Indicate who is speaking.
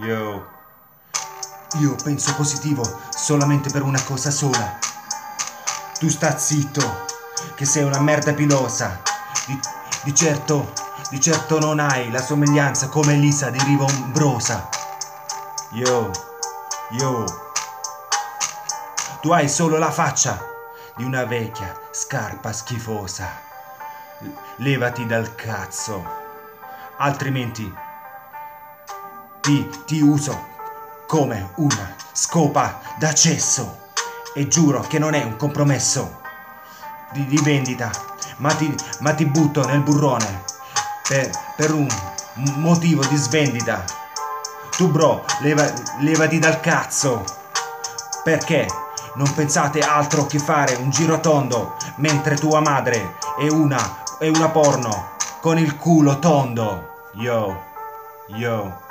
Speaker 1: Yo. Io penso positivo solamente per una cosa sola. Tu sta zitto, che sei una merda pilosa. Di, di certo, di certo non hai la somiglianza come Elisa di Rivombrosa. Yo, yo. Tu hai solo la faccia di una vecchia scarpa schifosa. Levati dal cazzo, altrimenti ti, ti uso come una scopa d'accesso e giuro che non è un compromesso di, di vendita, ma ti, ma ti, butto nel burrone per, per un motivo di svendita. Tu bro, leva, levati dal cazzo, perché non pensate altro che fare un giro tondo mentre tua madre è una, è una porno con il culo tondo. Yo, yo.